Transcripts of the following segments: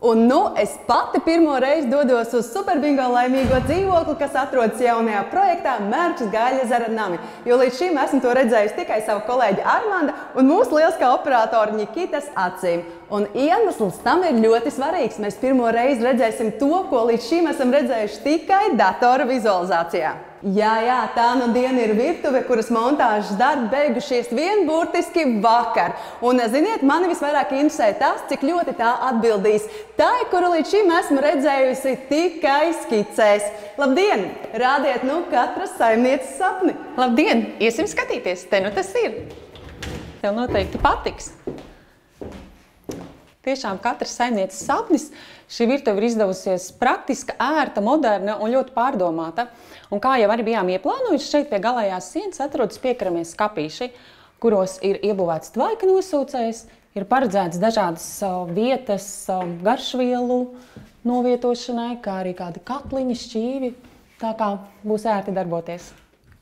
Un nu es pati pirmo reizi dodos uz superbingo laimīgo dzīvokli, kas atrodas jaunajā projektā Mērķis Gaļazara nami. Jo līdz šim esmu to redzējusi tikai savu kolēģi Armanda un mūsu lieliskā operatora Nikitas acīm. Un iemesls tam ir ļoti svarīgs. Mēs pirmo reizi redzēsim to, ko līdz šim esam redzējuši tikai datora vizualizācijā. Jā, jā, tā nu diena ir virtuve, kuras montāžas darbi beigušies vienburtiski vakar. Un, ziniet, mani visvairāk interesē tas, cik ļoti tā atbildīs tai, kuru līdz šim esmu redzējusi tikai skicēs. Labdien! Rādiet, nu, katras saimnieces sapni! Labdien! Iesim skatīties, te nu tas ir. Tev noteikti patiks. Tiešām katrs saimnieces sapnis. Šī virtuve ir izdevusies praktiska, ērta, moderna un ļoti pārdomāta. Un kā jau arī bijām ieplānojuši, šeit pie galējās sienas atrodas piekaramie skapīši, kuros ir iebūvēts tvaika nosūcējs, ir paredzēts dažādas vietas garšvielu novietošanai, kā arī kādi katliņi, šķīvi, tā kā būs ērti darboties.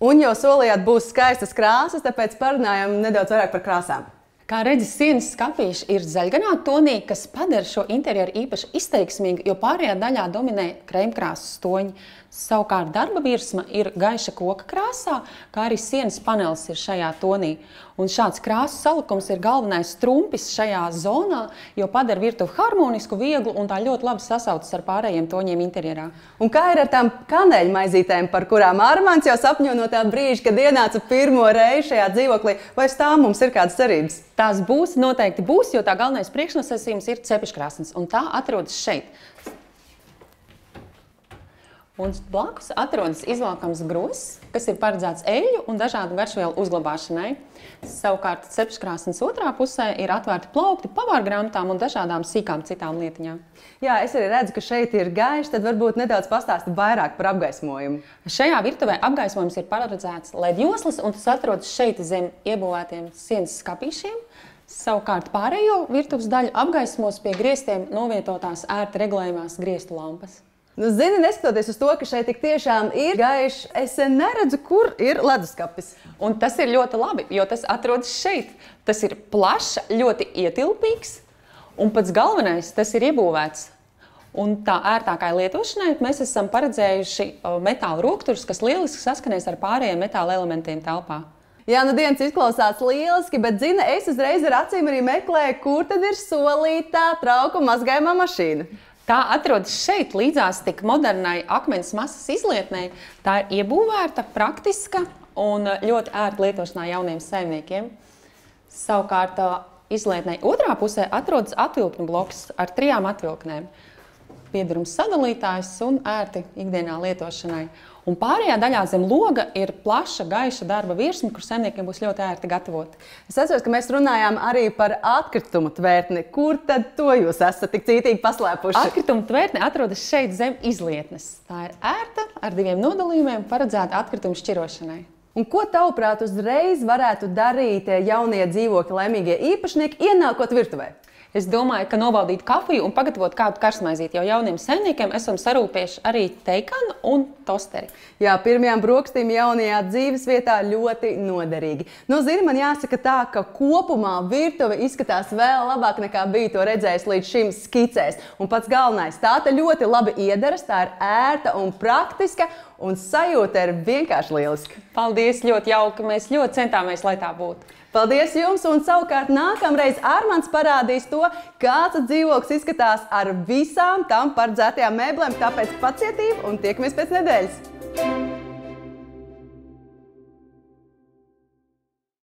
Un jau solījāt, būs skaistas krāsas, tāpēc parunājam nedaudz vairāk par krāsām. Kā redzat, sienas skāpīši ir zaļganā tonī, kas padara šo interjeru īpaši izteiksmīgu, jo pārējā daļā dominē krēmkrāsas toņi. Savukārt darba virsma ir gaiša koka krāsā, kā arī sienas panelis ir šajā tonī. Un šāds krāsu salikums ir galvenais trumpis šajā zonā, jo padara virtuvi harmonisku, vieglu un tā ļoti labi sasaucas ar pārējiem toņiem interjerā. Un kā ir ar tām kanēļmaizītēm, par kurām Armāns jau sapņo no tā brīža, kad ienāca pirmo reizi šajā dzīvoklī, vai stāv mums ir kādas cerības? Tās būs, noteikti būs, jo tā galvenais priekšnosacījums ir cepiškrāsnes, un tā atrodas šeit. Un blakus atrodas izvēlkams grozs, kas ir paredzēts eļļu un dažādu garšvielu uzglabāšanai. Savukārt cepškrāsnes otrā pusē ir atvērti plaukti pavārgrāmatām un dažādām sīkām citām lietiņām. Jā, es arī redzu, ka šeit ir gaišs, tad varbūt nedaudz pastāsti vairāk par apgaismojumu. Šajā virtuvē apgaismojums ir paredzēts LED joslas un tas atrodas šeit zem iebūvētiem sienas skapīšiem. Savukārt pārējo virtuves daļu apgaismos pie griestiem novietotās ērti regulējumās griestu lampas. Nu, zini, neskatoties uz to, ka šeit tik tiešām ir gaišs, es neredzu, kur ir leduskapis. Un tas ir ļoti labi, jo tas atrodas šeit. Tas ir plašs, ļoti ietilpīgs, un pats galvenais, tas ir iebūvēts. Un tā ērtākai lietošanai mēs esam paredzējuši metāla rokturus, kas lieliski saskanēs ar pārējiem metāla elementiem telpā. Jā, nu dienas izklausās lieliski, bet, zina, es uzreiz ar acīm arī meklēju, kur tad ir solītā trauku mazgājumā mašīna. Tā atrodas šeit, līdzās tik modernai akmens masas izlietnei. Tā ir iebūvēta, praktiska un ļoti ērta lietošanā jauniem saimniekiem. Savukārt izlietnei otrā pusē atrodas atvilkņu bloks ar trijām atvilknēm. Piedurums sadalītājs un ērti ikdienā lietošanai. Un pārējā daļā zem loga ir plaša, gaiša darba virsma, kur saimniekiem būs ļoti ērti gatavot. Es atceros, ka mēs runājām arī par atkritumu tvērtni. Kur tad to jūs esat tik cītīgi paslēpuši? Atkritumu tvērtne atrodas šeit zem izlietnes. Tā ir ērta ar diviem nodalījumiem paredzēta atkritumu šķirošanai. Un ko tavuprāt uzreiz varētu darīt jaunie dzīvokļa laimīgie īpašnieki, ienākot virtuvē? Es domāju, ka nobaudīt kafiju un pagatavot kādu karsmaizīti. Jau jauniem saimniekiem esam sarūpējuši arī teikanu un tosteri. Jā, pirmajām brokastīm jaunajā dzīves vietā ļoti noderīgi. Nu, zini, man jāsaka tā, ka kopumā virtuve izskatās vēl labāk nekā biju to redzējis līdz šim skicēs. Un pats galvenais, tā te ļoti labi iedaras, tā ir ērta un praktiska un sajūta ir vienkārši lieliska. Paldies, ļoti jauka. Mēs ļoti centāmies, lai tā būtu. Paldies jums! Un savukārt nākamreiz Armāns parādīs to, kāds dzīvoklis izskatās ar visām tam paredzētajām mēblēm. Tāpēc pacietību un tiekamies pēc nedēļas!